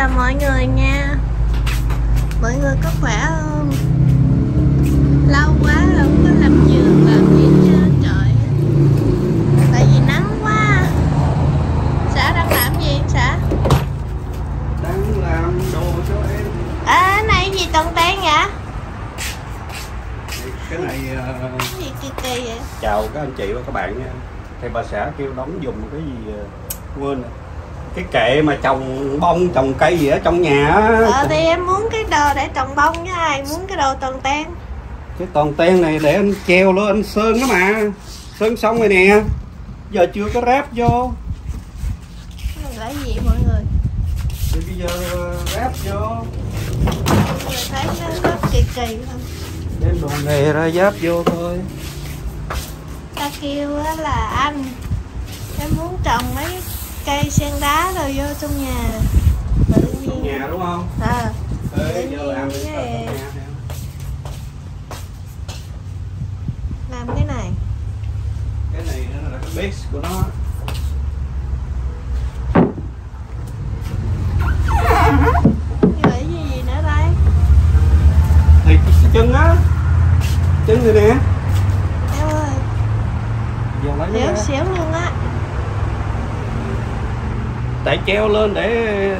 chào mọi người nha Mọi người có khỏe không? Lâu quá không có làm giường làm gì hết trơn trời Tại vì nắng quá Xã đang làm gì xã? đang làm đồ cho em À cái này gì toàn ten vậy? cái này ờ, Cái gì kỳ kỳ vậy? chào các anh chị và các bạn nha thì bà xã kêu đóng dùng cái gì ờ, quên rồi. Cái kệ mà trồng bông trồng cây gì ở trong nhà á. Ờ thì em muốn cái đồ để trồng bông với ai muốn cái đồ toàn ten cái toàn ten này để anh treo lên anh sơn đó mà sơn xong rồi nè giờ chưa có ráp vô Cái gì mọi người? thì bây giờ ờ, ráp vô Mọi người thấy nó rất kỳ kỳ không? đem đồ này ra giáp vô thôi ta kêu á là anh em muốn trồng mấy cây sen đá rồi vô trong nhà. Tự trong nhiên nhà đúng không? À, Ê, giờ làm Tự cái nè. làm cái này. Cái này nó là cái base của nó. Chân á. Chân này nè em ơi giờ lấy nó xíu ra xíu luôn á tại treo lên để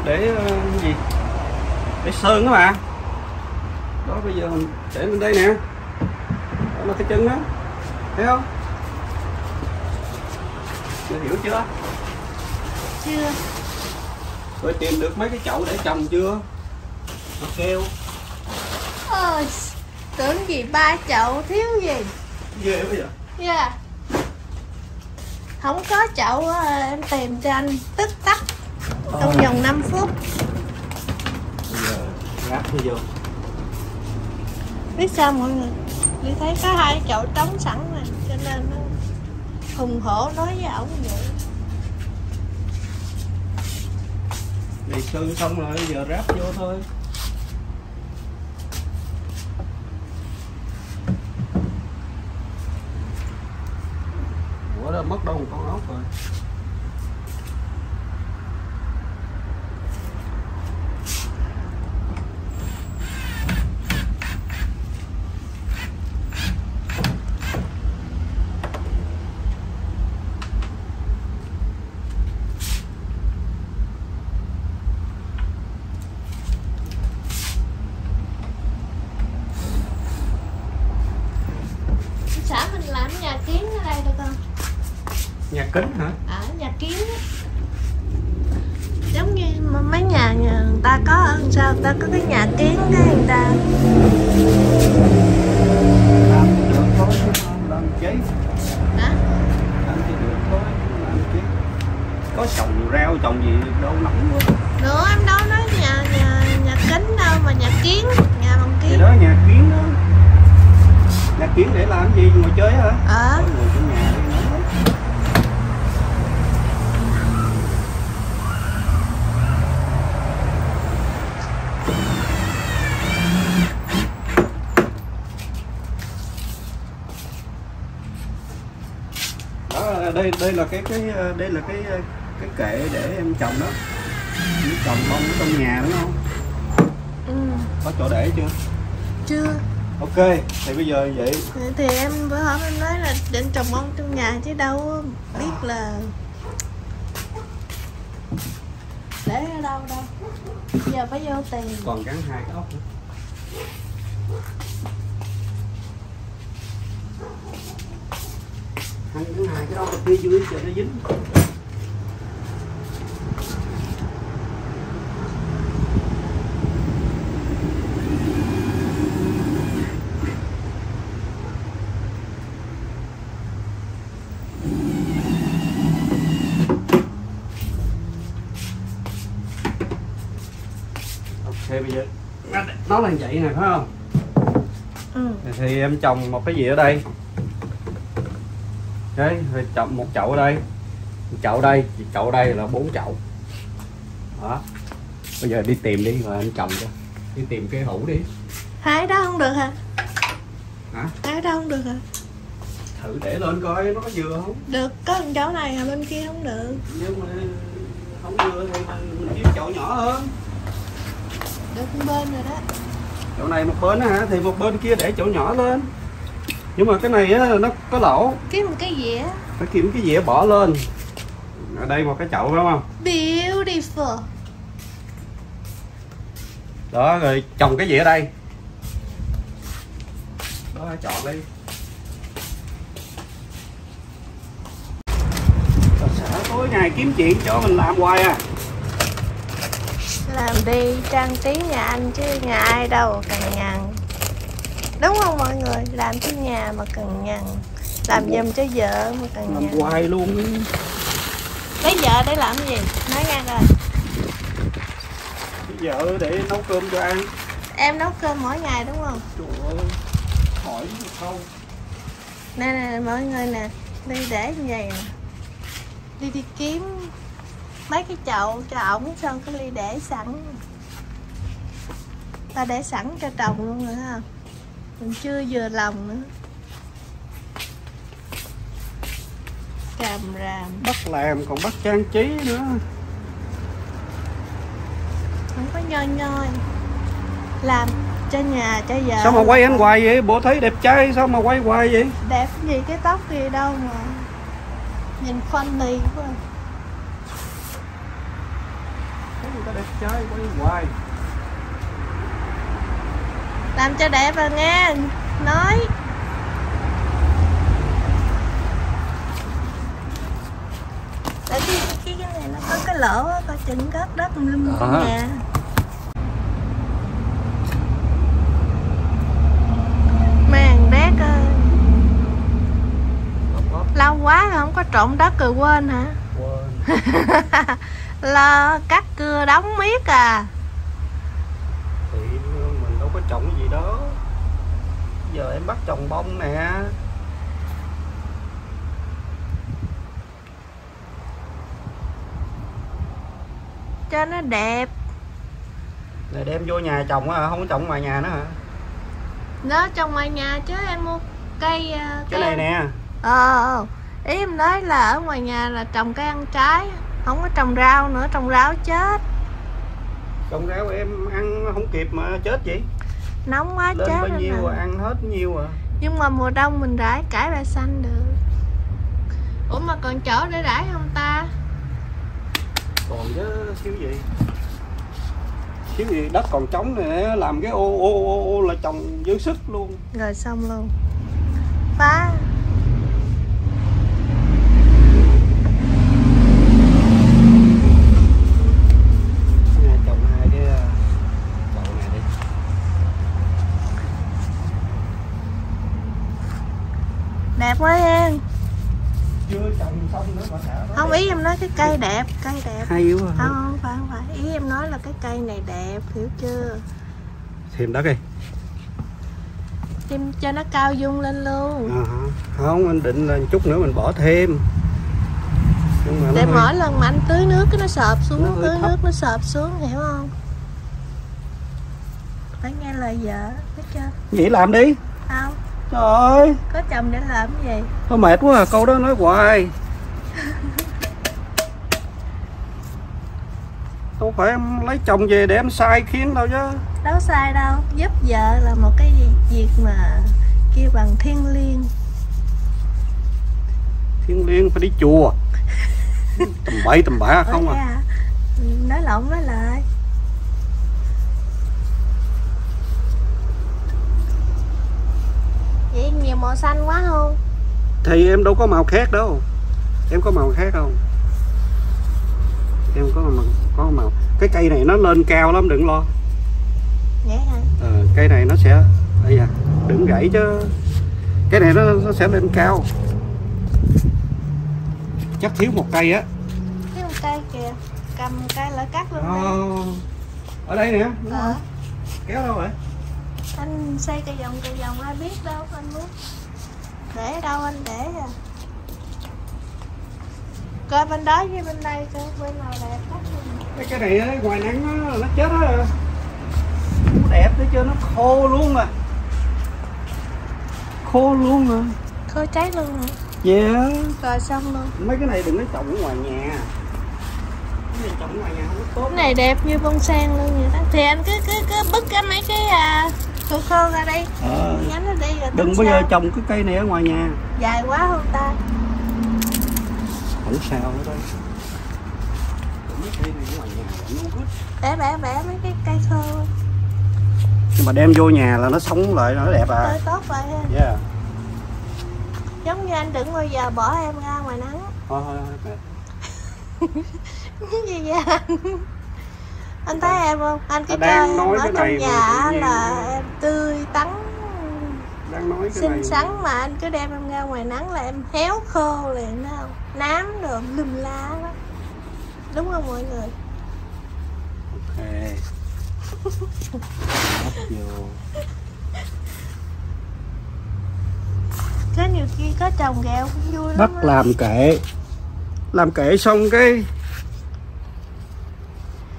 để ờ, gì? Để sơn đó mà đó bây giờ mình để lên đây nè. Đó là cái chân á. Thấy không? Chị hiểu chưa? Chưa. Rồi tìm được mấy cái chậu để trồng chưa? Nó kêu. Ôi tưởng gì ba chậu thiếu gì? Ghê bây giờ dạ. Không có chậu á, em tìm cho anh tức tắc trong vòng 5 phút. Bây giờ ráp nó vô. Biết sao mọi người? Đi thấy có hai chậu trống sẵn nè cho nên nó hùng hổ nói với ổng vậy. Này sơn xong rồi giờ ráp vô thôi. Ủa đó mất đâu một con ốc rồi xã mình làm nhà kiến ở đây được không nhà kính hả là cái cái đây là cái cái kệ để em trồng đó. Em trồng bông trong nhà đúng không? Ừ, có chỗ để chưa? Chưa. Ok thì bây giờ vậy. Thì, thì em bữa hôm em nói là định trồng bông trong nhà chứ đâu biết là để ở đâu đâu. Giờ phải vô tiền. Còn gắn hai cái ốc nữa hắn gắn hai cái ốc ở phía dưới cho nó dính. Ok bây giờ. Nó là vậy nè phải không? Ừ. thì em trồng một cái gì ở đây đấy trồng một chậu ở đây. Một chậu đây một chậu đây là bốn chậu. Đó. Bây giờ đi tìm đi rồi anh trồng cho. Đi tìm cái hũ đi. Hai đó không được hả? Hả? Hai đó không được hả? Thử để lên coi nó có vừa không? Được có một chỗ này mà bên kia không được. Nhưng mà không vừa thì mình kiếm chậu nhỏ hơn. Được một bên rồi đó. Chỗ này một bên hả? Thì một bên kia để chỗ nhỏ lên nhưng mà cái này á nó có lỗ. Kiếm một cái dĩa. Phải kiếm cái dĩa bỏ lên. Ở đây một cái chậu phải không? Beautiful. Đó rồi trồng cái ở đây. Đó chọn đi. Xã tối ngày kiếm chuyện cho mình làm hoài à. Làm đi trang trí nhà anh chứ nhà ai đâu cần nhằn đúng không mọi người? Làm cho nhà mà cần nhằn. Làm giùm cho vợ mà cần làm nhằn. hoài luôn. Lấy vợ để làm gì? Nói nghe coi. Vợ để nấu cơm cho ăn. Em nấu cơm mỗi ngày đúng không? Trời ơi hỏi không? Nè nè mọi người nè. Đi để như vậy nè. Đi đi kiếm mấy cái chậu cho ổng xong cái ly để sẵn. Ta để sẵn cho trồng luôn rồi ha mình chưa vừa lòng nữa. Càm ràm. Bắt làm còn bắt trang trí nữa. Không có nhoi nhoi. Làm cho nhà cho vợ. Sao mà quay anh hoài vậy? Bộ thấy đẹp trai sao mà quay hoài vậy? Đẹp gì cái tóc gì đâu mà. Nhìn funny quá. Thấy người ta đẹp trai quay hoài làm cho đẹp rồi nghe. Nói. Tại cái cái cái này nó có cái lỗ á coi chừng gớt đất tùm lum trong À. nhà màn đét ơi. Lâu quá không có trộn đất rồi quên hả? Quên. Lo cắt cưa đóng miết à thì mình đâu có trồng cái gì đó. Giờ em bắt trồng bông nè. Cho nó đẹp. Này đem vô nhà trồng hả? không có trồng ngoài nhà nữa hả? Nó trong ngoài nhà chứ em mua cây à, cái này nè. Ờ. Ý em nói là ở ngoài nhà là trồng cây ăn trái không có trồng rau nữa trồng rau chết. Trồng rau em ăn không kịp mà chết vậy nóng quá lên chết bao nhiêu à, ăn hết nhiêu à? Nhưng mà mùa đông mình rải cải bẹ xanh được. Ủa mà còn chỗ để rải không ta? Còn chứ thiếu gì? Thiếu gì? Đất còn trống nè làm cái ô ô ô, ô là trồng dư sức luôn. Rồi xong luôn. Phá Nè, trồng hai cái ờ, chậu này đi đẹp quá em chưa trồng xong nữa mà xả tới không ý em nói cái cây đẹp cây đẹp. Hay quá không không phải không phải. Ý em nói là cái cây này đẹp hiểu chưa? Thêm đất đi. Em cho nó cao dung lên luôn. À, không anh định là chút nữa mình bỏ thêm. Nhưng mà nó để hơi- mỗi lần mà anh tưới nước cái nó sợp Nó xuống hơi tưới thấp. nước nó sợp xuống hiểu không? Phải nghe lời vợ biết chưa? Vậy làm đi. Không trời ơi. Có chồng để làm cái gì? Nó mệt quá à, câu đó nói hoài. Đâu phải em lấy chồng về để em sai khiến đâu chứ. Đâu sai đâu giúp vợ là một cái việc mà kêu bằng thiên liêng. Thiên liêng phải đi chùa. Tầm bậy tầm bạ không à? Ừ, nói lộn nói lại vậy nhiều màu xanh quá không? Thì em đâu có màu khác đâu. Em có màu khác không? Em có màu có màu. Cái cây này nó lên cao lắm đừng lo. Vậy hả? Ờ, cây này nó sẽ đây à đừng gãy chứ. Cái này nó, nó sẽ lên cao. Chắc thiếu một cây á. Cái một cây kìa. Cầm cây lại cắt luôn Ờ, đi ở đây nè đúng Ờ. rồi. kéo đâu rồi anh xây cây vòng cây vòng ai biết đâu anh muốn để đâu anh để à. Coi bên đó với bên đây coi bên nào đẹp luôn cái cái này á, ngoài nắng nó, nó chết á. Đẹp tới chưa nó khô luôn à. Khô luôn à. Khô cháy luôn hả? Yeah rồi xong luôn. Mấy cái này đừng có trồng ở ngoài nhà. Giờ trồng ngoài nhà không có tốt. Cái này đẹp như bông sen luôn vậy đó. Thì anh cứ cứ cứ bứt cái mấy cái à, khô khô ra đây. Ờ, nhánh nó đi rồi đừng bao giờ trồng cái cây này ở ngoài nhà. Dài quá không ta? Không sao nữa đây bẻ bẻ bẻ mấy cái cây khô nhưng mà đem vô nhà là nó sống lại nó đẹp à. Tới tốt ha. Yeah giống như anh đừng bao giờ bỏ em ra ngoài nắng. Thôi thôi thôi cái gì vậy? anh anh thấy em không? Anh cứ cho em nói ở cái trong nhà là em tươi tắn đang nói cái này xinh xắn mà anh cứ đem em ra ngoài nắng là em héo khô liền đó không? Nám rồi lum la đó đúng không mọi người? Ok. Bắt vô. có nhiều khi có trồng gạo cũng vui bắt lắm á. làm kệ làm kệ xong cái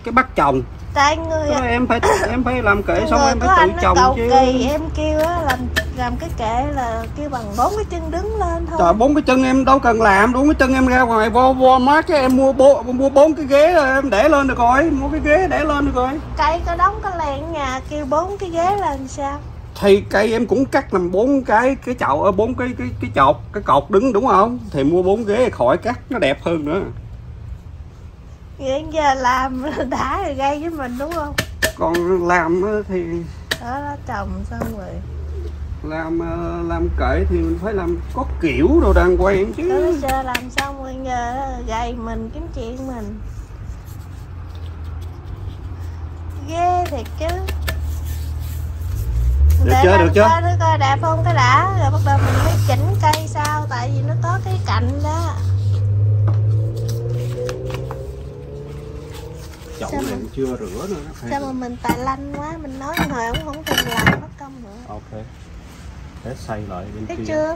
cái bắt chồng. Tại người đó em phải em phải làm kệ xong em phải tự cầu chứ. kỳ em kêu á làm làm cái kệ là kêu bằng bốn cái chân đứng lên thôi. Trời bốn cái chân em đâu cần làm bốn cái chân em ra ngoài vo vo mát cái em mua bộ mua bốn cái ghế rồi em để lên được rồi mua cái ghế để lên được rồi. Cây có đóng có lẹn nhà kêu bốn cái ghế lên sao? Thì cây em cũng cắt làm bốn cái cái chậu ở bốn cái cái cái chột cái cột đứng đúng không? Thì mua bốn ghế khỏi cắt nó đẹp hơn nữa vậy giờ làm đã rồi gây với mình đúng không? Còn làm á thì đó nó trồng xong rồi. làm ờ, làm kệ thì mình phải làm có kiểu đồ đàng hoàng đó chứ nó giờ làm xong rồi giờ gầy mình kiếm chuyện mình. Ghê thiệt chứ. Được Để chưa, được chưa? thử coi đẹp không cái đã rồi bắt đầu mình mới chỉnh cây sao tại vì nó có cái cạnh đó chậu Sao này mà- chưa rửa nữa nó sao mà mình tài lanh quá mình nói hồi ông không thèm làm mất công nữa. Ok. Để xây lại bên thấy kia. chưa?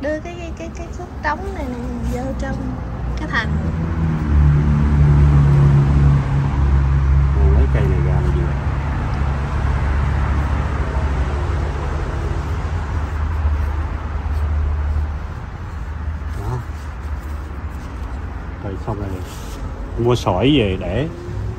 Đưa cái cái cái cái khúc trống này, này vô trong cái thành Còn lấy cây này ra là gì vậy? đó rồi xong rồi mua sỏi về để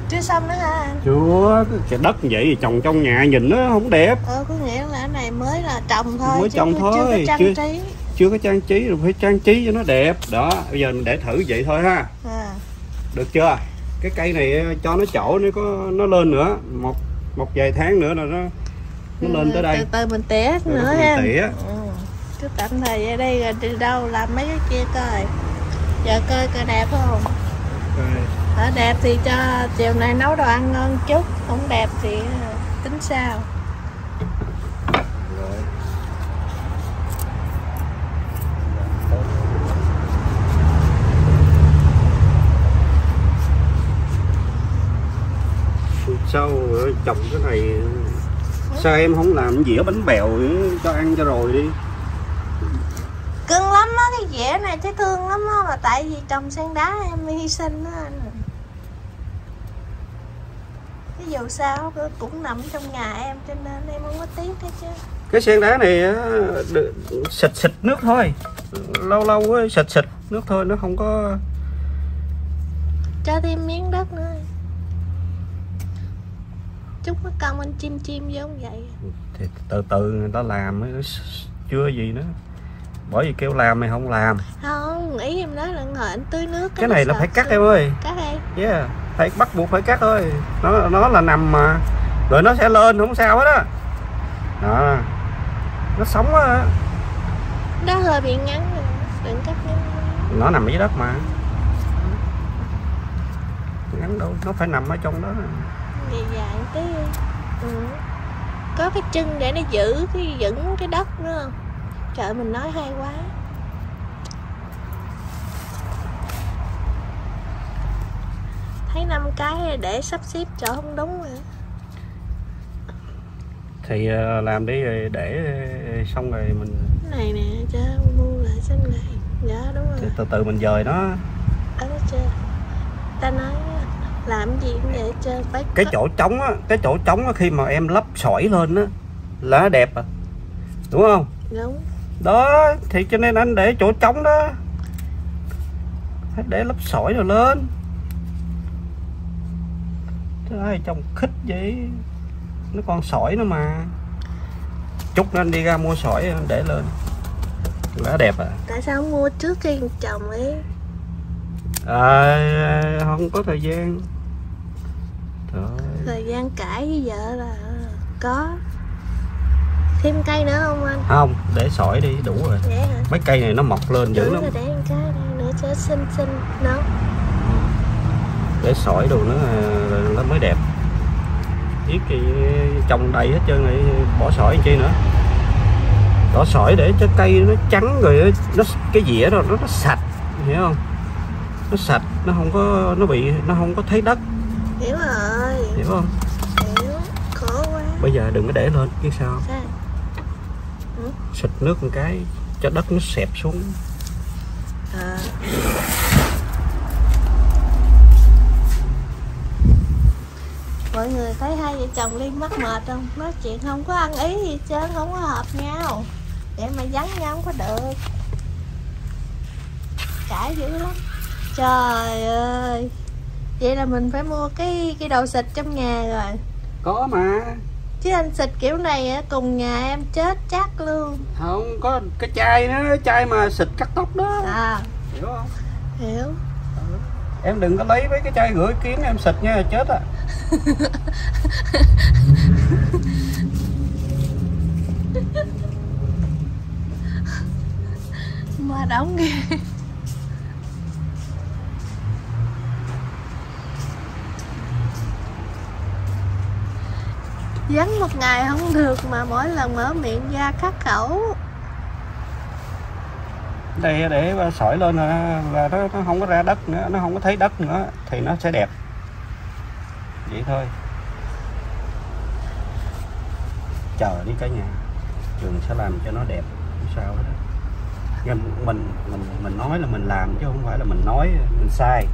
chưa xong nữa hả anh chưa cái đất vậy thì trồng trong nhà nhìn nó không đẹp. Ờ có nghĩa là cái này mới là trồng thôi Mới trồng thôi, chưa có trang chưa- trí. chưa có trang trí rồi phải trang trí cho nó đẹp. Đó bây giờ mình để thử vậy thôi ha. À. được chưa? Cái cây này cho nó chỗ nó có nó lên nữa. Một một vài tháng nữa là nó nó lên tới đây. Từ từ mình tỉa từ nữa ha tỉa. ừ. cứ tạm thời ở đây rồi đi đâu làm mấy cái kia coi. Giờ coi coi đẹp không ở đẹp thì cho chiều nay nấu đồ ăn ngon chút không đẹp thì ờ, tính sao? Sao rồi trồng cái này sao em không làm dĩa bánh bèo cho ăn cho rồi đi? Cưng lắm á cái dẻ này thấy thương lắm á là tại vì trồng sen đá em hy sinh á anh cái dù sao? Nó cũng nằm trong nhà em cho nên em không có tiếc hết chứ. Cái sen đá này xịt xịt nước thôi. Lâu lâu á, xịt xịt nước thôi nó không có cho thêm miếng đất nữa. Chút mất công anh chim chim giống vậy. Thì từ từ người ta làm á, chưa gì nữa. Bởi vì kêu làm mày không làm. Không ý em nói là ngồi anh tưới nước cái này là nó phải cắt em ơi. Cắt đi. Yeah phải bắt buộc phải cắt thôi. Nó nó là nằm mà. Rồi nó sẽ lên không sao hết á. Đó. Nó sống á. Đó hơi bị ngắn rồi. Đừng cắt ngắn nó nằm dưới đất mà. Ngắn đâu nó phải nằm ở trong đó. Dài dài đi ừ. có cái chân để nó giữ cái vững cái đất nữa không? Trời mình nói hay quá thấy năm cái để sắp xếp chỗ không đúng rồi thì ờ, làm đi rồi để ờ, xong rồi mình cái này nè cho mua lại xanh này dạ đúng thì rồi. Từ từ mình dời nó. Ở đó chưa ta nói làm gì cũng vậy trơn phải cái chỗ trống á cái chỗ trống á khi mà em lắp sỏi lên á là nó đẹp à. Đúng không? Đúng. Đó thì cho nên anh để chỗ trống đó. Phải để lớp sỏi rồi lên Ai trồng khích vậy. Nó còn sỏi nữa mà. Chút nên đi ra mua sỏi để lên. Quá đẹp à? Tại sao không mua trước khi trồng ấy? À, không có thời gian. Trời. Thời gian cãi với vợ là có. Thêm cây nữa không anh? Không để sỏi đi đủ rồi. Mấy cây này nó mọc lên dữ lắm. để một cái nữa cho xinh xinh nó để sỏi đồ nó nó mới đẹp. Ít thì trồng đầy hết trơn này bỏ sỏi chi nữa. Bỏ sỏi để cho cây nó trắng rồi nó cái dĩa đó nó, nó sạch hiểu không? Nó sạch nó không có nó bị nó không có thấy đất. Hiểu rồi. Hiểu không? Hiểu. Khổ quá. Bây giờ đừng có để lên cái sao sao? Xịt nước một cái cho đất nó xẹp xuống. À. mọi người thấy hai vợ chồng liên mắc mệt không? Nói chuyện không có ăn ý gì chứ không có hợp nhau. Để mà vắng nhau không có được. Cãi dữ lắm. Trời ơi. Vậy là mình phải mua cái cái đồ xịt trong nhà rồi. Có mà. Chứ anh xịt kiểu này á cùng nhà em chết chắc luôn. Không có cái chai nó chai mà xịt cắt tóc đó. À. Hiểu không? Hiểu em đừng có lấy mấy cái chai rửa kiến em xịt nha, chết à. Mà đóng ghê. Dán một ngày không được mà mỗi lần mở miệng ra khắc khẩu để để sỏi lên là, nó, nó không có ra đất nữa nó không có thấy đất nữa thì nó sẽ đẹp. Vậy thôi. Chờ đi cả nhà. Trường sẽ làm cho nó đẹp. Sao đó mình mình mình mình nói là mình làm chứ không phải là mình nói mình sai.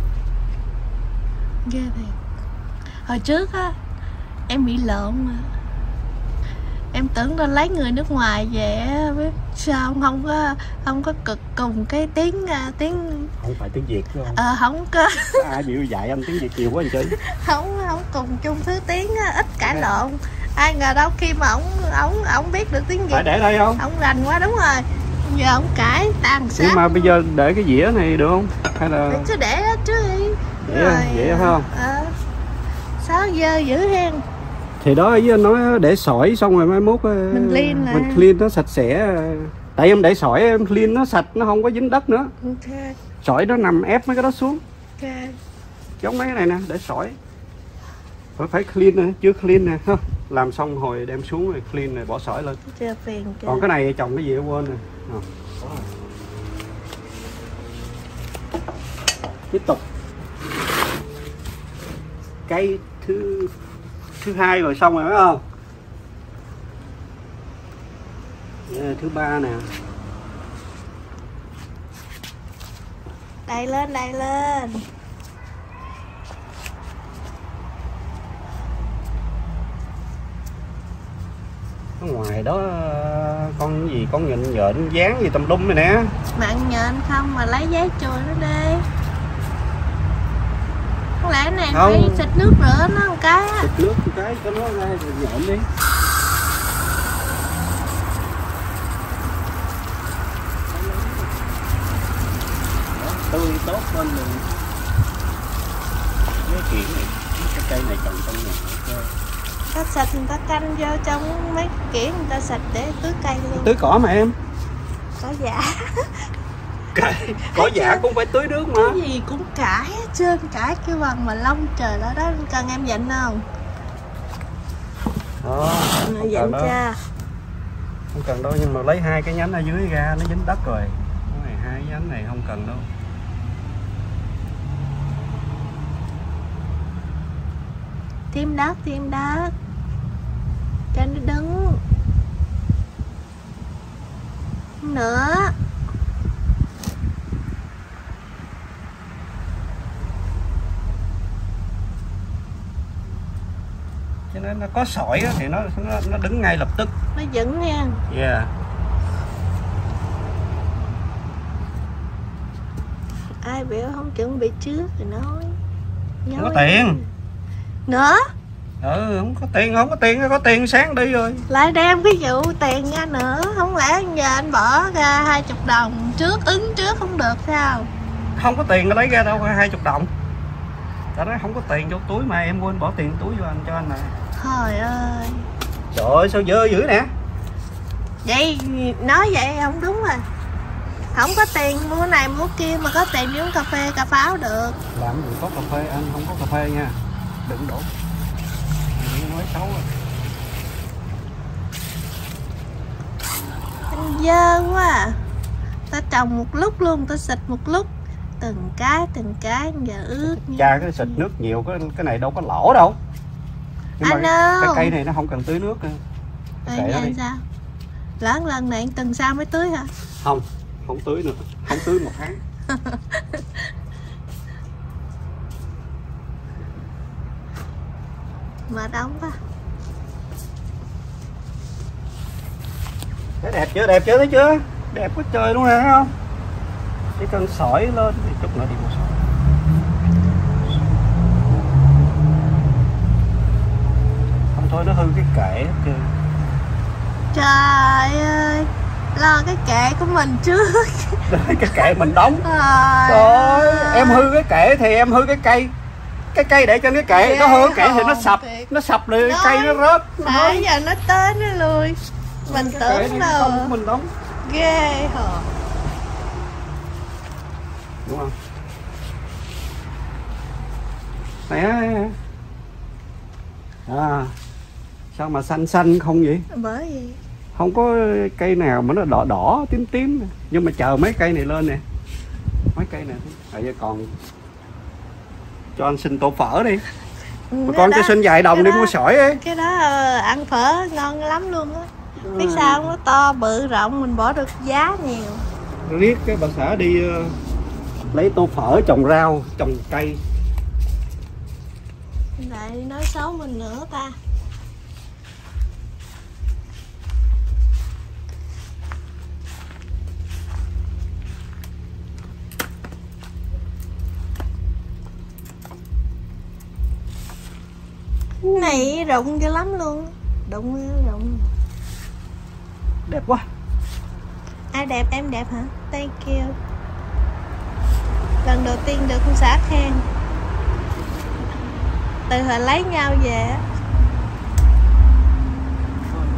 Ghê thiệt. Hồi trước á Em bị lộn mà. Em tưởng là lấy người nước ngoài về biết sao không? Có không có cực cùng cái tiếng à, tiếng không phải tiếng việt chứ không? Ờ không có. Ai biểu dạy anh tiếng việt nhiều quá anh chứ không không cùng chung thứ tiếng ít cãi lộn. Ai ngờ đâu khi mà ổng ổng ổng biết được tiếng phải việt để đây không? Ổng rành quá đúng rồi. Giờ ổng cãi tàn sát. Nhưng mà bây giờ để cái dĩa này được không? Hay là Để chứ để đó chứ đi Vậy à, vậy phải không? ờ sao giờ dữ hen thì đó với anh nói để sỏi xong rồi mai mốt ờ, Mình clean lại. mình clean nó sạch sẽ. Tại em để sỏi em clean nó sạch nó không có dính đất nữa. Ok. Sỏi nó nằm ép mấy cái đó xuống. Ok. Giống mấy cái này nè để sỏi. Phải phải clean nè chưa clean nè. Ha làm xong hồi đem xuống rồi clean rồi bỏ sỏi lên. Chưa phiền chưa còn cái này trồng cái gì quên nè. Ờ, tiếp tục. Cây thứ thứ hai rồi xong rồi phải không? Đây thứ ba nè. Đầy lên đầy lên. Ở ngoài đó con gì con nhện nhện dán gì tùm lum này nè. Mặn nhện không mà lấy giấy chùi nó đi không lẽ này Không. phải xịt nước rửa nó một cái á. Xịt nước một cái cho nó ra rồi nhện đi. Tươi tốt lên rồi cái kiện này cái cây này trồng trong nhà ta xịt người ta canh vô trong mấy kiểu người ta xịt để tưới cây luôn. Tưới cỏ mà em. Có giả Cỏ giả cũng phải tưới nước mà. Cái gì cũng cãi hết trơn. Cãi kêu bằng mà lông trời đó đó. Cần em dịnh không? Đó không dịnh cha. Không cần đâu nhưng mà lấy hai cái nhánh ở dưới ra nó dính đất rồi. Cái này hai cái nhánh này không cần đâu. Thêm đất thêm đất. Cho nó đứng. Nữa nên nó có sỏi thì nó nó, nó đứng ngay lập tức. Nó vững nha. Yeah. Ai biểu không chuẩn bị trước thì nói. Không có tiền. nữa? Ừ không có tiền không có tiền có tiền sáng đi rồi. Lại đem cái vụ tiền ra nữa. Không lẽ giờ anh bỏ ra hai chục đồng trước ứng trước không được sao? Không có tiền lấy ra đâu hai chục đồng. Tao nói không có tiền trong túi mà em quên bỏ tiền túi cho anh cho anh nè trời ơi. Trời ơi sao dơ dữ nè? Vậy nói vậy không đúng rồi. Không có tiền mua này mua kia mà có tiền đi uống cà phê cà pháo được. Làm gì có cà phê anh không có cà phê nha. Đừng đổ. Đừng nói xấu rồi. anh dơ quá à. ta trồng một lúc luôn ta xịt một lúc. Từng cái từng cái giờ ướt cha cái xịt nước nhiều cái cái này đâu có lỗ đâu nhưng I mà know. cái cây này nó không cần tưới nước nữa. Kệ nó đi. sao? Lần lần này anh từng sao mới tưới hả? Không không tưới nữa. Không tưới một tháng. Mà đóng quá. Thấy đẹp chưa? Đẹp chưa thấy chưa? Đẹp quá trời luôn nè thấy không? Chỉ cần sỏi lên thì chút nữa đi mua sỏi thôi nó hư cái kệ trơn. Trời ơi lo cái kệ của mình trước. Cái kệ mình đóng. Trời Trời ơi, em hư cái kệ thì em hư cái cây. Cái cây để trên cái kệ nó hư cái kệ thì nó sập. Thiệt. nó sập liền cây nó rớt nó nãy giờ nó tới nó lui. Mình Cái tưởng đâu. của mình đóng. Ghê hả? Đúng không? Nè à sao mà xanh xanh không vậy? Bởi vì không có cây nào mà nó đỏ đỏ tím tím. Nhưng mà chờ mấy cây này lên nè. Mấy cây này bây giờ còn cho anh xin tô phở đi. Mà cái con đó- cho xin vài đồng cái đi đó- mua sỏi ấy cái đó ờ, ăn phở ngon lắm luôn á. Biết sao không? nó to bự rộng mình bỏ được giá nhiều. Riết cái bà xã đi ờ, lấy tô phở trồng rau trồng cây. Lại nói xấu mình nữa ta này rụng dữ lắm luôn. Đụng rụng đẹp quá. Ai đẹp em đẹp hả? Thank you. Lần đầu tiên được con xã khen. Từ hồi lấy nhau về á.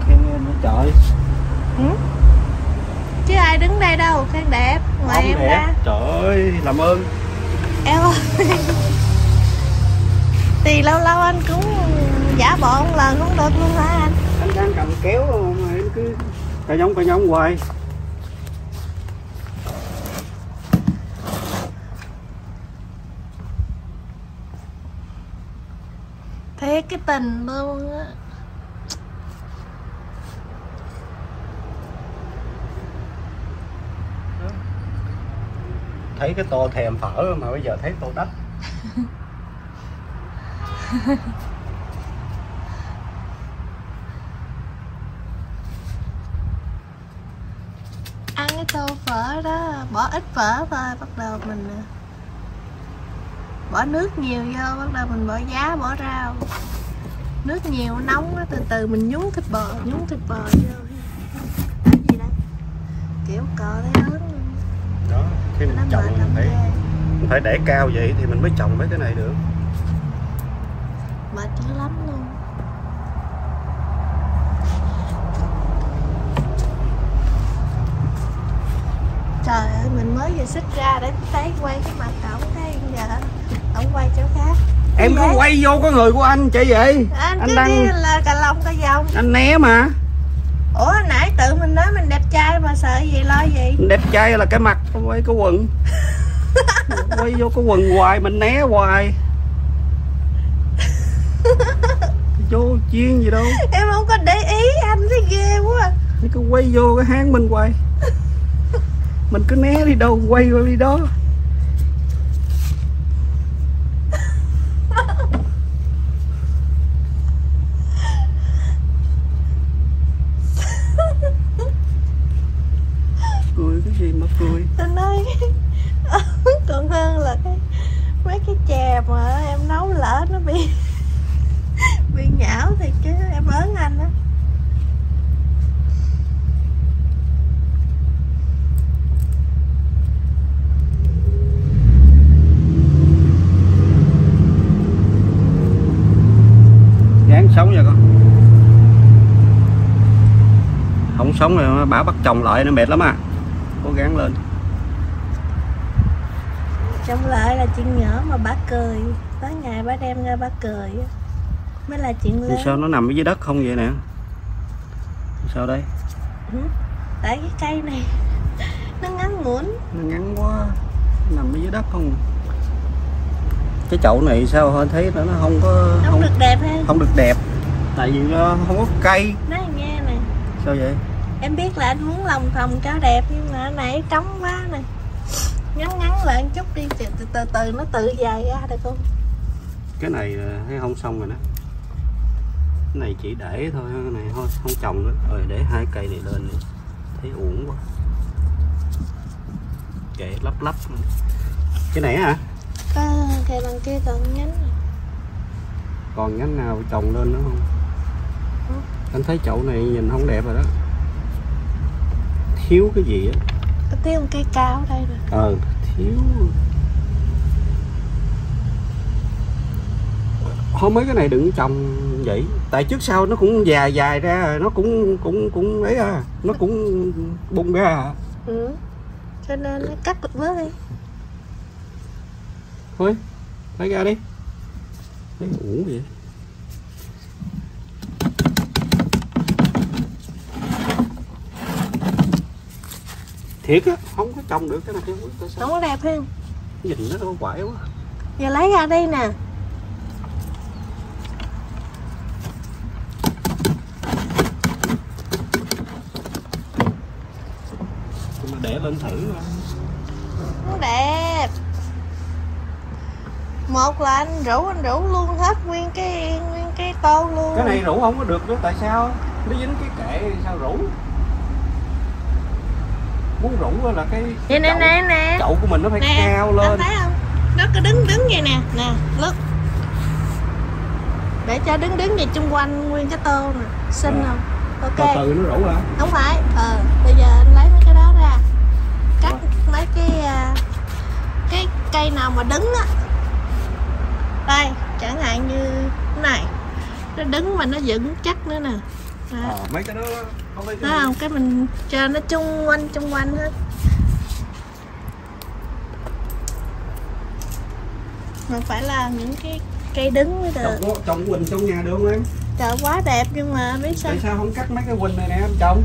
khen em nữa trời. Ừ? chứ ai đứng đây đâu khen đẹp. Ngoài không em đẹp. ra. Trời ơi làm ơn. Em ơi thì lâu lâu anh cũng giả bộ một lần không được luôn hả anh? Anh đang cầm kéo mà em cứ cà nhông cà nhông hoài. Thiệt cái tình luôn á. Thấy cái tô thèm phở mà bây giờ thấy tô đắt ăn cái tô phở đó bỏ ít phở thôi bắt đầu mình à, bỏ nước nhiều vô bắt đầu mình bỏ giá bỏ rau nước nhiều nóng á từ từ mình nhúng thịt bò nhúng thịt bò vô. Làm gì đây? Kiểu cờ thấy lớn đó khi mình trồng mình phải mình phải để cao vậy thì mình mới trồng mấy cái này được mệt dữ lắm luôn trời ơi vừa xích ra để thấy quay cái mặt ổng thấy giờ ổng quay chỗ khác. Em có vậy? quay vô cái người của anh chị vậy anh, anh cứ đang đi là cà lông cà vòng. anh né mà. Ủa nãy tự mình nói mình đẹp trai mà sợ gì lo gì? Đẹp trai là cái mặt quay cái quần. Quay vô cái quần hoài mình né hoài. Vô chiên gì đâu. Em không có để ý anh thấy ghê quá à. Cứ quay vô cái háng mình hoài mình cứ né đi đâu quay qua đi đó cười cái gì mà cười anh nói còn hơn sống nha con sống rồi bà bắt chồng lại nó mệt lắm à. Cố gắng lên. Trong lại là chuyện nhỏ mà bà cười. Tới ngày bà đem ra bà cười. Mới là chuyện lớn. sao nó nằm ở dưới đất không vậy nè? Sao đây? Ừ, Tại cái cây này Nó ngắn ngủn. Nó ngắn quá nằm ở dưới đất không? Cái chậu này sao hơi thấy nó không có Không, không được đẹp ha. không được đẹp. Tại vì nó không có cây. Nói nghe nè sao vậy Em biết là anh muốn lòng thòng cho đẹp Nhưng mà cái này trống quá nè. Ngắn ngắn lại chút đi từ từ, từ, từ nó tự dài ra được không? Cái này là thấy không xong rồi đó. Cái này chỉ để thôi cái này thôi không trồng nữa. Rồi để hai cây này lên nữa thấy uổng quá. Kệ lấp lấp. Cái này hả? Có cây đằng kia còn nhánh. Còn nhánh nào trồng lên nữa không? Ừ. anh thấy chậu này nhìn không đẹp rồi đó thiếu cái gì á? Thiếu một cây cao đây nè ờ thiếu. Thôi mấy cái này đừng trồng vậy. Tại trước sau nó cũng dài dài ra nó cũng cũng cũng ấy à nó cũng bung ra à. ừ. Cho nên nó cắt được bớt đi. Thôi lấy ra đi. Thấy uổng vậy thiệt á không có trồng được cái này. Không sao Không có đẹp ha nhìn nó đâu quải quá. Giờ lấy ra đây nè. Để lên thử. Nó đẹp. Một là anh rủ anh rủ luôn hết nguyên cái nguyên cái tô luôn. Cái này rủ không có được nữa tại sao? Nó dính cái kệ sao rủ muốn rủ là cái, cái nè chậu, nè nè. chậu của mình nó phải Nè, cao Anh lên. thấy không? Nó cứ đứng đứng vậy nè. Nè, lướt Để cho đứng đứng vậy chung quanh nguyên cái tô nè. Xinh Ờ. không? từ Ok. Từ nó rủ hả? Không phải Ờ, bây giờ anh lấy mấy cái đó ra. Cắt mấy cái à, Cái cây nào mà đứng á. Đây, chẳng hạn như cái này. Nó đứng mà nó vững chắc nữa nè. Đó. ờ, mấy cái đó Thấy không? Cái mình cho nó chung quanh chung quanh hết. Mà phải là những cái cây đứng mới được. Trồng trồng quỳnh trong nhà được không em? Trời quá đẹp nhưng mà biết sao? Tại sao không cắt mấy cái quỳnh này nè em trồng?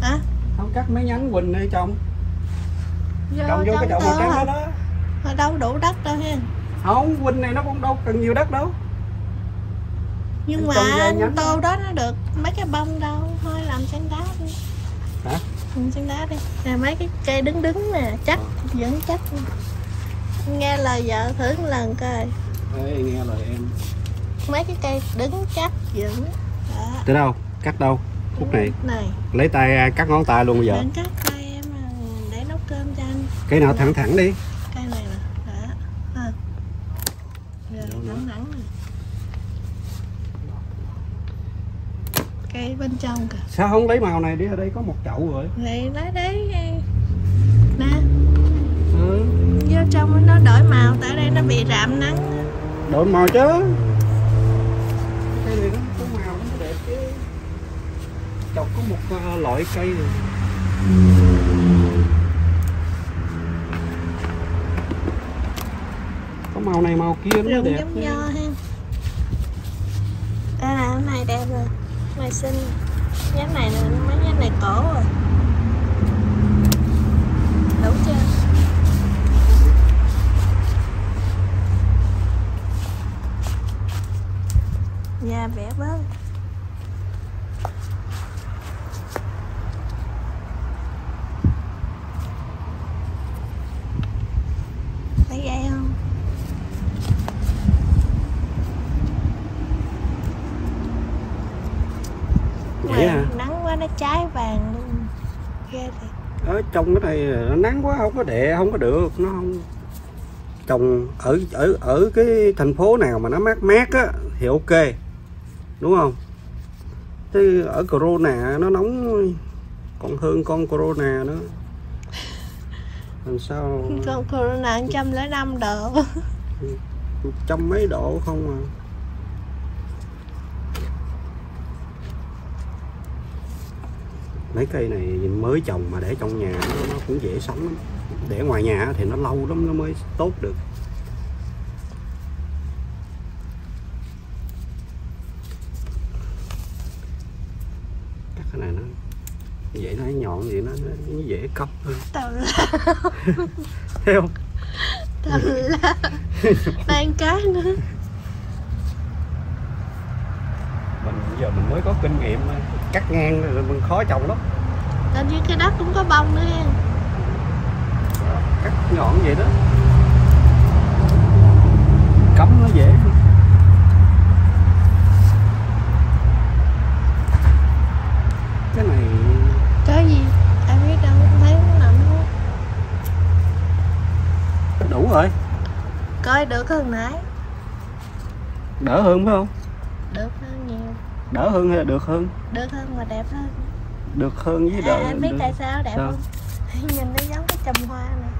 Hả? không cắt mấy nhánh quỳnh này trồng. Trồng vô cái chậu màu trắng đó đó. Đâu đủ đất đâu ha không quỳnh này nó cũng đâu cần nhiều đất đâu Nhưng mà nhánh tô đó nó được mấy cái bông đâu. Thôi làm sen đá đi. Hả? Làm sen đá đi. Nè mấy cái cây đứng đứng nè chắc vẫn chắc. Nghe lời vợ thử một lần coi. Ê, nghe lời em. Mấy cái cây đứng chắc vững Đó. Tới đâu? Cắt đâu? Khúc này. Này. Lấy tay à, cắt ngón tay luôn bây giờ. Bạn cắt tay em để nấu cơm cho anh. Cái nào thẳng thẳng đi. Cây này nè. Đó. À. Rồi thẳng thẳng nè Cây bên trong kìa. Sao không lấy màu này đi ở đây có một chậu rồi. Vậy lấy đấy Nè. Ừ. Vô trong nó đổi màu Tại đây nó bị rạm nắng. Đổi màu chứ. Cây này nó có màu nó đẹp chứ. Chọc có một ờ, loại cây này. có màu này màu kia nó Rụng đẹp giống nho ha. Đây là cái này đẹp rồi này xinh Nhánh này là Mấy nhánh này cổ rồi. Đủ chưa? Nhà vẽ bớt Thấy ghê không? vậy à nắng quá nó cháy vàng luôn ghê thiệt ở trong cái này nó nắng quá không có đẻ không có được nó không. Trồng ở ở ở cái thành phố nào mà nó mát mát á thì ok đúng không? Chứ ở corona nó nóng còn hơn con corona nữa. Làm sao? Con corona 105 độ. Trăm mấy độ không à mấy cây này mới trồng mà để trong nhà nó, nó cũng dễ sống lắm. Để ngoài nhà thì nó lâu lắm nó mới tốt được. Cắt cái này nó vậy nó nhọn vậy nó, nó dễ cốc hơn. Tào lao. Thấy không? Tào lao. Đang cái nữa mình bây giờ mình mới có kinh nghiệm cắt ngang rồi mình khó trồng lắm. Hình như cái đất cũng có bông nữa nha cắt nhọn vậy đó. Cắm nó dễ cái này cái gì? Ai biết đâu không thấy nó nằm luôn đủ rồi. Coi được hơn nãy. Đỡ hơn phải không đỡ hơn hay là được hơn? Được hơn và đẹp hơn. Được hơn với à, đỡ anh biết đỡ, tại sao đẹp Sao? không? Nhìn nó giống cái chùm hoa này.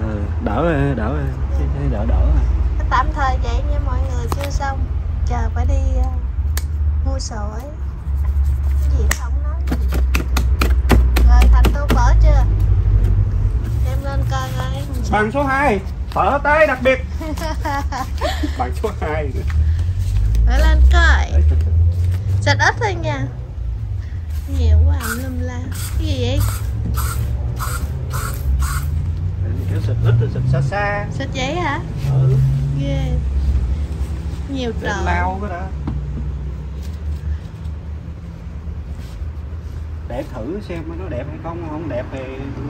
Ừ, đỡ rồi, đỡ rồi. Thấy đỡ đỡ rồi. nó tạm thời vậy nha mọi người chưa xong. Chờ phải đi uh, mua sỏi cái gì đó không nói. Rồi thành tô phở chưa? Đem lên coi coi. Bằng số 2 phở tây đặc biệt. Bằng số 2 phải lên coi xịt ít thôi nha. Nhiều quá ẩm lum la. Cái gì vậy? Kiểu xịt ít rồi xịt xa xa. Xịt giấy hả? Ừ, ghê. Nhiều trời. lao cái đó. Để thử xem nó đẹp hay không. Không đẹp thì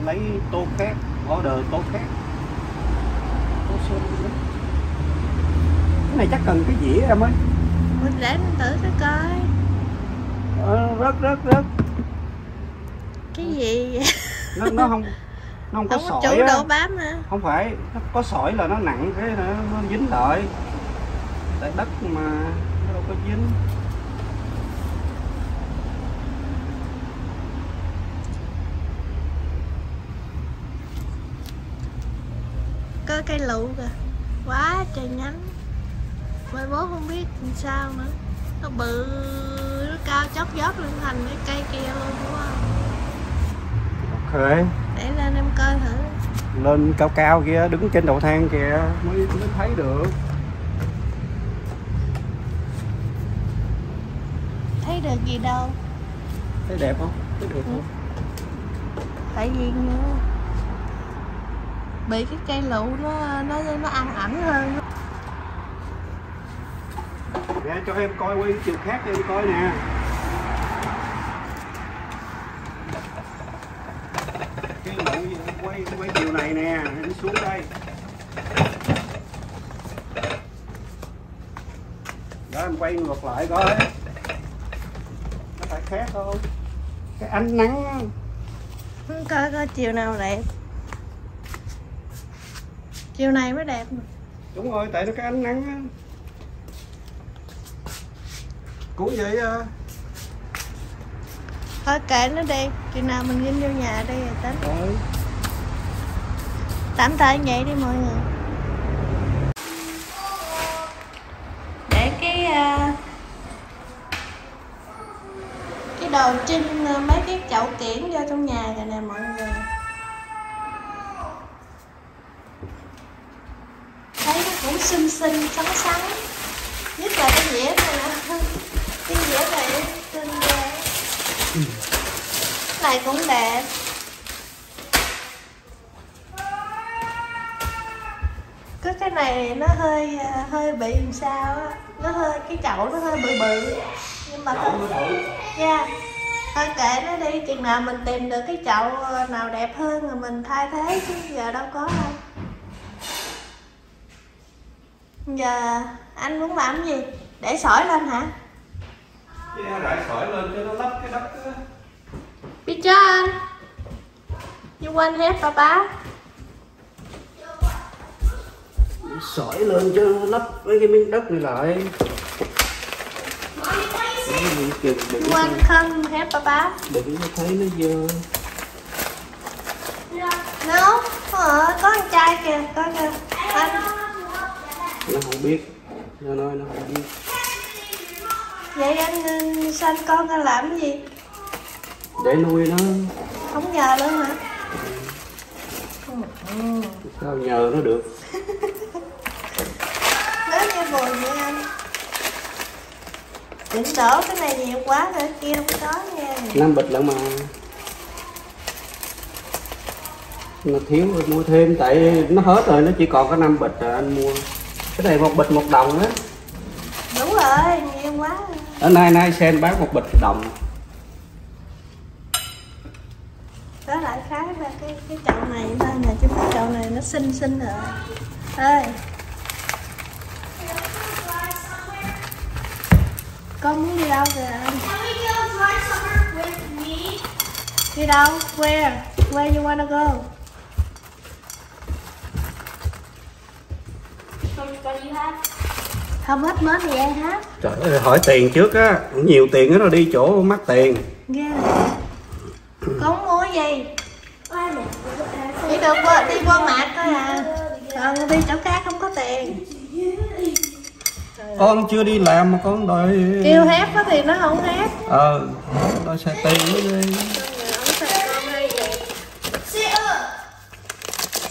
lấy tô khác. Order tô khác. Tô cái này chắc cần cái dĩa em ơi. Mình để mình thử cái coi ờ, rất rất rất cái gì? Vậy? nó nó không nó không có không sỏi á. bám hả? Không phải nó có sỏi là nó nặng cái nó, nó dính lại. Tại đất mà nó đâu có dính. Có cây lụ kìa. Quá trời nhánh. Mai bố không biết làm sao nữa. Nó bự cao chót vót lên thành cái cây kia luôn đúng không? Ok. Để lên em coi thử. Lên cao cao kia đứng trên đầu thang kìa mới mới thấy được. Thấy được gì đâu. Thấy đẹp không? Thấy được không? Tại vì nữa bị cái cây lụ nó nó nó ăn ảnh hơn. Nè cho em coi quay chiều khác cho em coi nè cái lụ gì? quay quay chiều này nè em xuống đây. Đó em quay ngược lại coi. Nó phải khác không? Cái ánh nắng á, coi coi chiều nào đẹp. Chiều này mới đẹp mà. đúng rồi tại nó cái ánh nắng á. Cũng vậy à thôi kệ nó đi chừng nào mình ghi vô nhà đi rồi tính tạm thời vậy đi mọi người. Để cái uh, cái đồ trưng uh, ờ, mấy cái chậu kiển vô trong nhà rồi nè mọi người. Thấy nó cũng xinh xinh sáng sáng nhất là cái dĩa này nè cái dĩa này xinh đẹp này cũng đẹp. Có cái này nó hơi à, hơi bị làm sao á. Nó hơi cái chậu nó hơi bự bự. Nhưng mà thôi nha thôi kệ nó đi chừng nào mình tìm được cái chậu nào đẹp hơn rồi mình thay thế chứ giờ đâu có đâu. Giờ anh muốn làm cái gì? Để sỏi lên hả? Yeah, đại sỏi lên cho nó lấp cái đất á. biết chưa anh? You want help papa sỏi lên cho nó lấp với cái miếng đất này lại. Đừng, you want come help papa đừng có thấy nó dơ. Ờ, có con trai kìa coi kìa anh nó không biết. Nó nói nó không biết. Vậy anh ừ, sao anh con anh làm cái gì? Để nuôi nó. Không nhờ luôn hả? Ừ. sao nhờ nó được Như buồn vậy anh. Đừng đổ cái này nhiều quá nữa kia không có nha. Năm bịch lận mà. Mà thiếu rồi mua thêm tại nó hết rồi nó chỉ còn có năm bịch rồi anh mua. Cái này một bịch một đồng á. Đúng rồi, nhiều quá. Ở nay nay sen bán một bịch đồng. Đó lại cái là cái cái chậu này thôi nè Chứ cái chậu này nó xinh xinh rồi. Ơi Con muốn đi đâu kìa anh Can we go dry summer with me? Đi đâu? Where? Where you wanna go? Have? How much money I have? trời ơi hỏi tiền trước á nhiều tiền á nó đi chỗ mắc tiền Ghê rồi Con mua gì? Đi được qua, đi qua mạc thôi à Còn đi chỗ khác không có tiền con chưa đi làm mà con đòi Kêu hát có thì nó không hát ờ đòi xài tiền mới đi.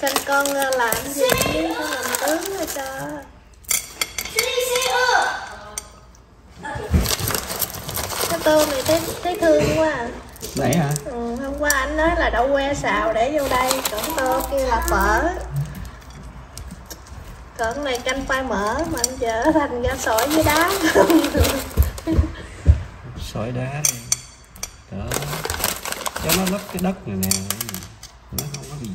Xin con ờ, làm gì Con làm tướng rồi cho. Cái tô này thấy, thấy thương quá à. nãy hả ừ, Hôm qua anh nói là đậu que xào để vô đây Còn tô kêu là phở còn này canh khoai mỡ mà anh trở thành ra sỏi với đá. Sỏi đá này đó cho nó lấp cái đất này nè. Nó không có bị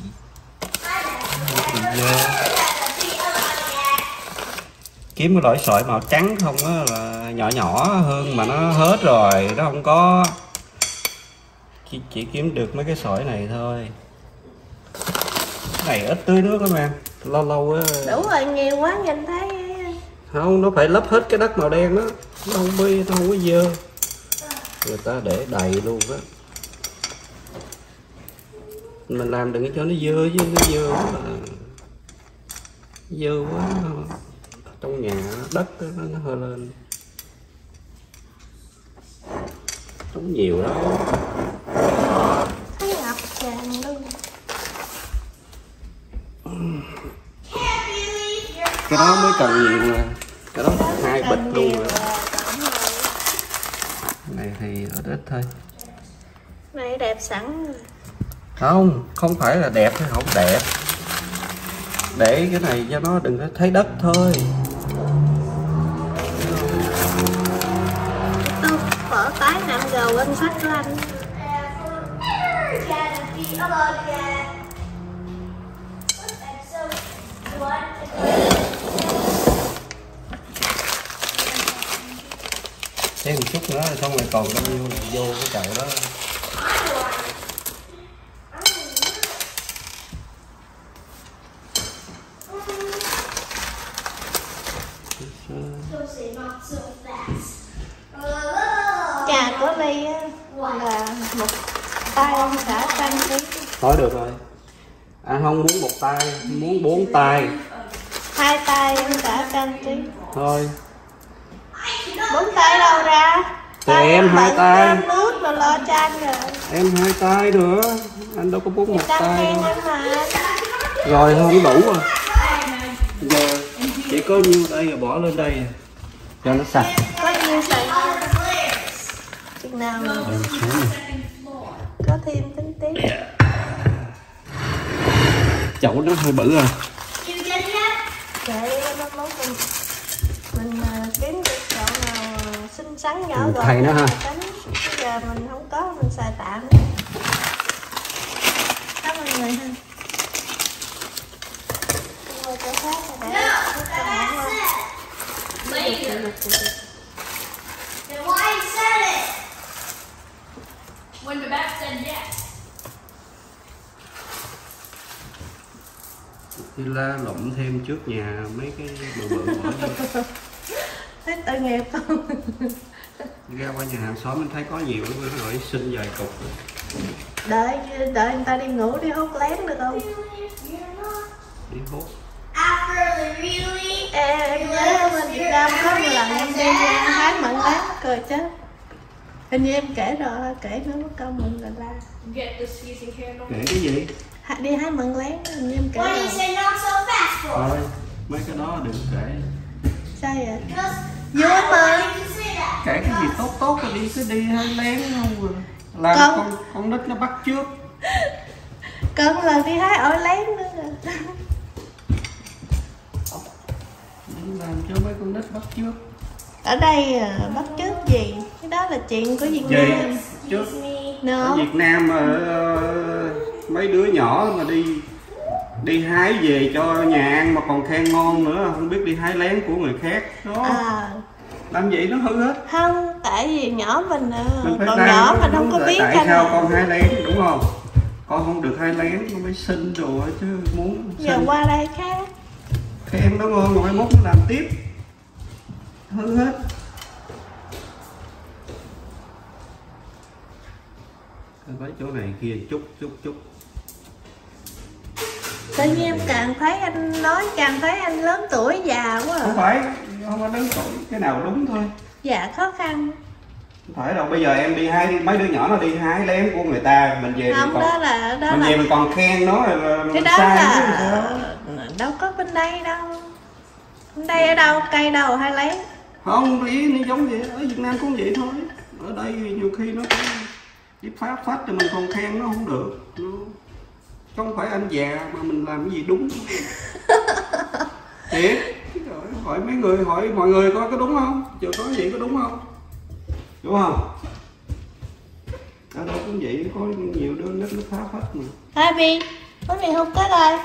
không bị dơ. Kiếm cái loại sỏi màu trắng không á là nhỏ nhỏ hơn mà nó hết rồi. Nó không có chỉ, chỉ kiếm được mấy cái sỏi này thôi. Cái này ít tưới nước lắm em lâu lâu á. Đủ rồi nhiều quá nhìn thấy. Không nó phải lấp hết cái đất màu đen đó. Nó không bi nó không có dơ. Người ta để đầy luôn á. Mình làm đừng cho nó dơ chứ nó dơ quá là dơ quá trong nhà đất đó, nó, hơi lên. Không nhiều đó cái đó mới cần nhiều nè cái đó hai bịch luôn rồi. Cái này thì ít ít thôi. Này đẹp sẵn rồi. Không không phải là đẹp hay không đẹp. Để cái này cho nó đừng có thấy đất thôi. Tôi phở tái nặng gầu ngân sách của anh thêm một chút nữa xong rồi còn bao nhiêu là vô cái chậu đó. Trà của ly là một tay ông xã canh tí thôi được rồi. Anh không muốn một tay muốn bốn tay. Hai tay ông xã canh tí thôi bốn tay đâu ra? Thì em hai tay. nước rồi lo rồi. Em hai tay nữa. Anh đâu có bốn một tay rồi không đủ à giờ chỉ có nhiêu đây rồi bỏ lên đây. Cho nó sạch. Có nhiêu xài chừng nào mà Rồi này. có thêm tính tí chậu nó hơi bự à You get it yet? để nó mốt mình mình à, kiếm được chỗ nào xắn nhỏ Ừ, gọn thay nó ha. bây giờ mình không có mình xài tạm cảm ơn người ha ngồi chỗ khác rồi để No, cho that's ổn it. không? Later. Được, được, được. Then why you said it? When the bat said yes. đi la lụm thêm trước nhà mấy cái bự bự bỏ thấy tội nghiệp không? Ra qua nhà hàng xóm mình thấy có nhiều lắm nó hỏi xin vài cục. Đợi đợi người ta đi ngủ đi hút lén được không? Đi hút. Ê, em nhớ bên Việt Nam có một lần em đi hái mận lát cười chết hình như em kể rồi kể nó la. Get the season candle. kể cái gì? Đi hái mận lén hình như em kể What do you rồi. say not so fast for? thôi mấy cái đó đừng kể sao vậy? Because Vui I don't mà. say kể cái gì tốt tốt rồi đi cứ đi hay lén không làm Con- con con nít nó bắt trước. Con lần đi hái ổi lén nữa. Rồi. Làm cho mấy con nít bắt trước. Ở đây à, bắt trước gì? Cái đó là chuyện của Việt gì? Nam. Trước. No. ở Việt Nam mà ờ, mấy đứa nhỏ mà đi đi hái về cho nhà ăn mà còn khen ngon nữa không biết đi hái lén của người khác. Đó. À. Làm vậy nó hư hết. Không tại vì nhỏ mình à, mình còn nhỏ mình không có biết tại sao à. con hái lén đúng không? Con không được hái lén con mới xin rồi chứ muốn giờ qua đây khác. Khen nó ngon rồi mai mốt nó làm tiếp. Hư hết. Thấy chỗ này kia chút chút chút tự nhiên em càng thấy anh nói càng thấy anh lớn tuổi già quá không à. phải không có lớn tuổi cái nào đúng thôi. Dạ khó khăn. Không phải đâu bây giờ em đi hái mấy đứa nhỏ nó đi hái lén của người ta mình về mình không còn đó là đó mình về là mình còn khen nó là, cái mình đó sai là đâu có bên đây đâu. Bên đây ở đâu cây đâu hay lấy? Không ý nó giống vậy ở Việt Nam cũng vậy thôi. Ở đây nhiều khi nó cũng đi phá phách thì mình còn khen nó không được. Nó không phải anh già mà mình làm cái gì đúng? Thiệt? Hỏi mấy người hỏi mọi người coi có đúng không? Chưa có gì có đúng không? Đúng không? Ở đâu cũng vậy có nhiều đứa nít nó phá phách mà. Hai bi có gì không tới đây?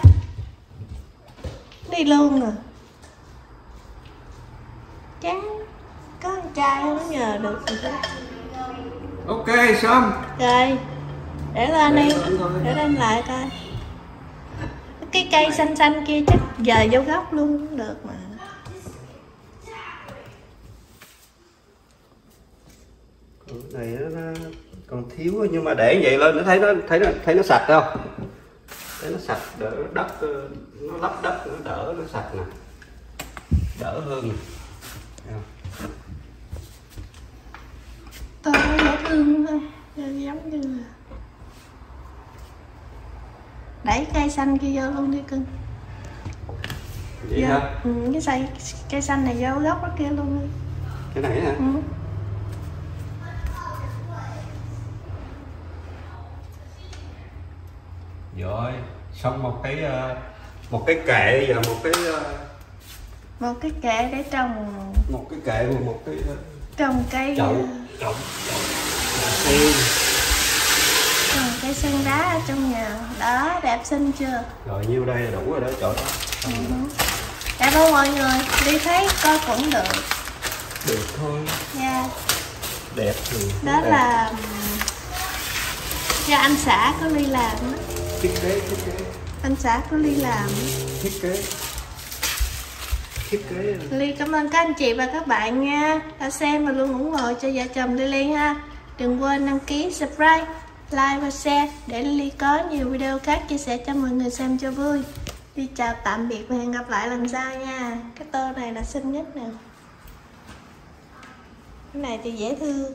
Đi luôn rồi chán có con trai không nhờ được. Rồi ok xong rồi để lên đi. Để lên lại coi. Cái cây xanh xanh kia chắc giờ vô góc luôn cũng được mà. Này nó, còn thiếu á, nhưng mà để vậy lên nó thấy nó thấy nó thấy nó sạch không? Thấy nó sạch đỡ đất ờ, nó lấp đất nó đỡ nó sạch nè. Đỡ hơn nè. Thấy không? tôi dễ thương thôi giống như là đẩy cây xanh kia vô luôn đi cưng. Vậy Dạ. hả? Ừ, cái cây cây xanh này vô góc đó kia luôn đi. Cái này hả? Ừ. rồi xong một cái ờ, một cái kệ và một cái ờ, một cái kệ để trồng. một cái kệ và một cái ờ, trồng cây chậu là sen. trồng sen đá ở trong nhà. Đó đẹp xinh chưa? Rồi nhiêu đây là đủ rồi đó chỗ đó ừ. không mọi người. Đi thấy coi cũng được. Được thôi. Nha đẹp thì đó đẹp. là do anh xã có ly làm đó. thiết kế thiết kế. Anh xã có ly làm. Thiết kế. Thiết kế. Ly cảm ơn các anh chị và các bạn nha. Đã xem và luôn ủng hộ cho vợ chồng Lily ha. Đừng quên đăng ký subscribe like và share để Lily có nhiều video khác chia sẻ cho mọi người xem cho vui. Đi chào tạm biệt và hẹn gặp lại lần sau nha. Cái tô này là xinh nhất nè. Cái này thì dễ thương.